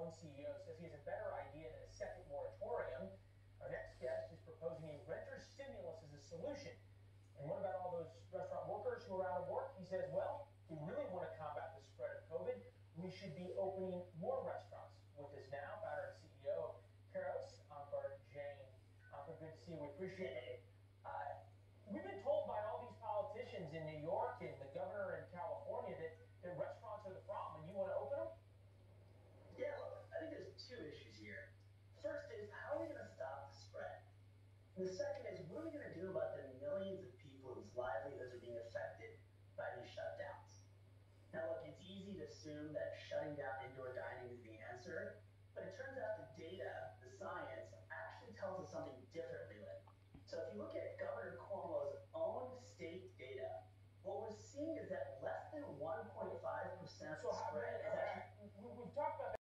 One CEO says he has a better idea than a second moratorium. Our next guest is proposing a renter stimulus as a solution. And what about all those restaurant workers who are out of work? He says, well, if we really want to combat the spread of COVID, we should be opening more restaurants. With us now, founder and CEO of Keros, Jane. I'm good to see you. We appreciate it. First is, how are we going to stop the spread? And the second is, what are we going to do about the millions of people whose livelihoods are being affected by these shutdowns? Now, look, it's easy to assume that shutting down indoor dining is the answer, but it turns out the data, the science, actually tells us something differently. So if you look at Governor Cuomo's own state data, what we're seeing is that less than 1.5